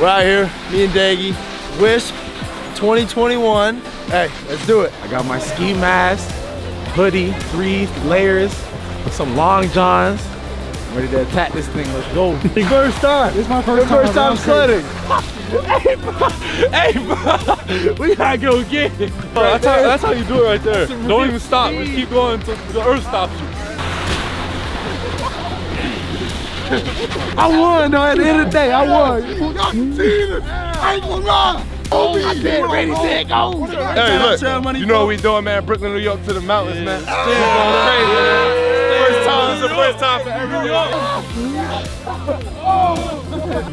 We're out here, me and Daggy, Wisp 2021. Hey, let's do it. I got my ski mask, hoodie, three layers, some long johns. I'm ready to attack this thing. Let's go. Your first time. This is my first Your time. first time sledding. hey, bro. Hey, bro. We gotta go get it. Oh, that's, how, that's how you do it right there. Don't even stop. Just keep going until the earth stops you. I won though. At the end of the day, I won. I ain't gonna lie. Oh, I can't ready, set, go. Hey, look. You know what we doing, man? Brooklyn, New York to the mountains, man. Still going crazy, man. First time. It's the first time for everyone.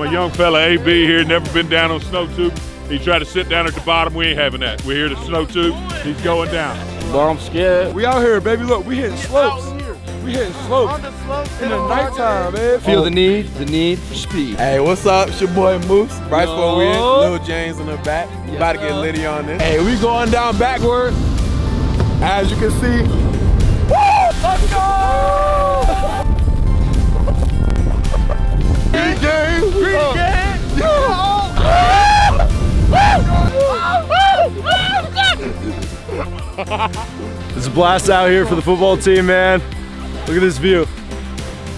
I'm young fella, AB here, never been down on snow tube. He tried to sit down at the bottom. We ain't having that. We're here to snow tube. He's going down. Bro, I'm scared. We out here, baby. Look, we hitting slopes. We hitting slopes in the nighttime, man. Feel the need, the need for speed. Hey, what's up? It's your boy Moose. Bryce for win. Lil James in the back. About to get litty on this. Hey, we going down backward. As you can see. Woo! Let's go! Green game! Green game! It's a blast out here for the football team, man. Look at this view.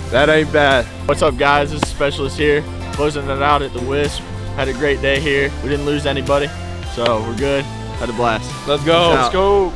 That ain't bad. What's up guys, this is Specialist here, closing it out at the Wisp. Had a great day here. We didn't lose anybody, so we're good. Had a blast. Let's go. Let's go.